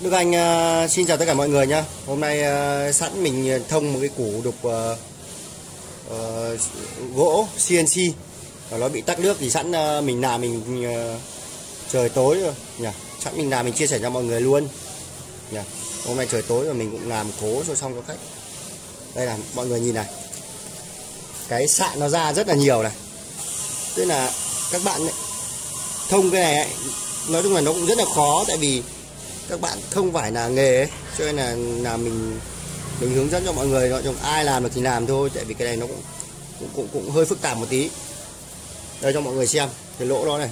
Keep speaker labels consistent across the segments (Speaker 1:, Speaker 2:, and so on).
Speaker 1: Đức Anh uh, xin chào tất cả mọi người nhé Hôm nay uh, sẵn mình thông một cái củ đục uh, uh, gỗ CNC và nó bị tắc nước thì sẵn uh, mình làm mình uh, trời tối rồi. Nhỉ sẵn mình làm mình chia sẻ cho mọi người luôn. Nhỉ hôm nay trời tối rồi mình cũng làm cố rồi xong cho khách. Đây là mọi người nhìn này. Cái sạn nó ra rất là nhiều này. Tức là các bạn ấy, thông cái này ấy, nói chung là nó cũng rất là khó tại vì các bạn không phải là nghề ấy, cho nên là là mình mình hướng dẫn cho mọi người nói chung ai làm được thì làm thôi tại vì cái này nó cũng cũng cũng, cũng hơi phức tạp một tí. Đây cho mọi người xem cái lỗ đó này.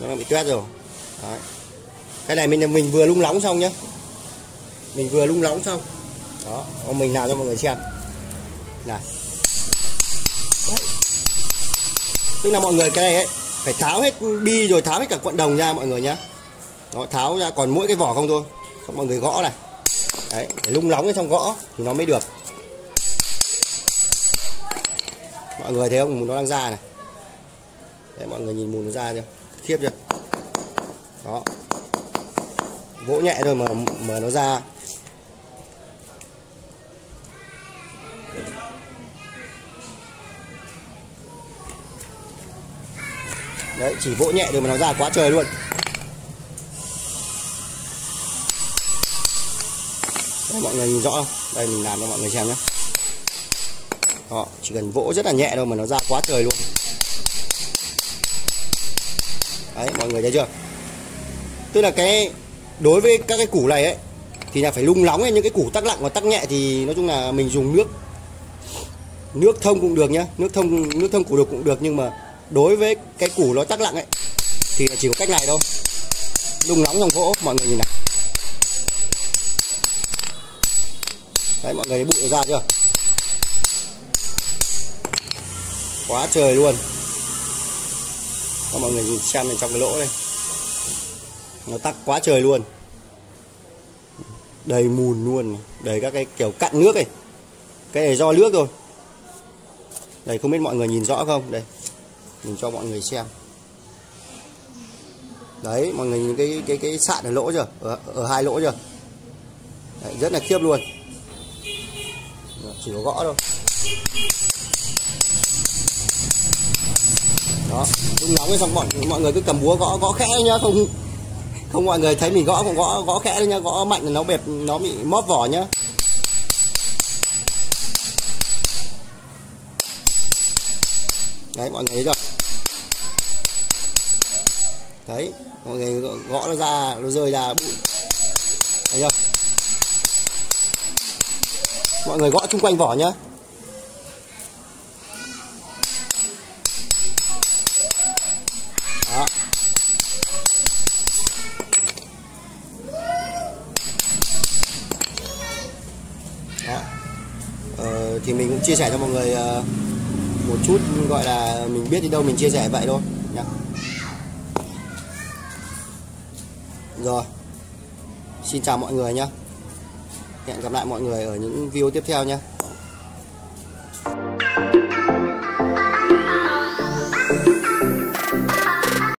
Speaker 1: Nó bị tuét rồi. Đấy. cái này mình mình vừa lung nóng xong nhá. Mình vừa lung nóng xong. Đó mình làm cho mọi người xem. Này tức là mọi người cái này ấy phải tháo hết bi rồi tháo hết cả quận đồng ra mọi người nhá nó tháo ra, còn mỗi cái vỏ không thôi. Xong mọi người gõ này. Đấy, để lung nóng trong gõ thì nó mới được. Mọi người thấy không? Mùn nó đang ra này. Đấy, mọi người nhìn mùn nó ra chưa? Khiếp chưa? Đó. Vỗ nhẹ thôi mà mà nó ra. Đấy, chỉ vỗ nhẹ thôi mà nó ra quá trời luôn. Đây, mọi người nhìn rõ không? Đây mình làm cho mọi người xem nhé. Đó, chỉ cần vỗ rất là nhẹ thôi mà nó ra quá trời luôn. Đấy mọi người thấy chưa? Tức là cái đối với các cái củ này ấy thì là phải lung nóng ấy, những cái củ tắc nặng và tắc nhẹ thì nói chung là mình dùng nước nước thông cũng được nhá. Nước thông nước thông củ đục cũng được nhưng mà đối với cái củ nó tắc nặng ấy thì chỉ có cách này thôi. Lung nóng trong gỗ mọi người nhìn này đấy mọi người bụi ra chưa? Quá trời luôn. Các mọi người nhìn xem này trong cái lỗ đây. Nó tắc quá trời luôn. Đầy mùn luôn. Đầy các cái kiểu cặn nước này cái này do nước rồi đây không biết mọi người nhìn rõ không? Đây mình cho mọi người xem. Đấy mọi người nhìn cái cái cái sạn ở lỗ chưa? Ở, ở hai lỗ chưa? Đấy, rất là khiếp luôn chỉ có gõ thôi đó, lúc nóng xong bọn mọi người cứ cầm búa gõ gõ khẽ nhá, không không mọi người thấy mình gõ cũng gõ gõ khẽ nhá, gõ mạnh là nó bẹp, nó bị móp vỏ nhá. Đấy, mọi người thấy chưa? Đấy, mọi người gõ nó ra, nó rơi ra bụi. Thấy chưa? Mọi người gõ chung quanh vỏ nhá. Đó. Đó. Ờ, thì mình cũng chia sẻ cho mọi người ờ, một chút gọi là mình biết đi đâu mình chia sẻ vậy thôi. Nhá. Rồi. Xin chào mọi người nhé hẹn gặp lại mọi người ở những video tiếp theo nhé.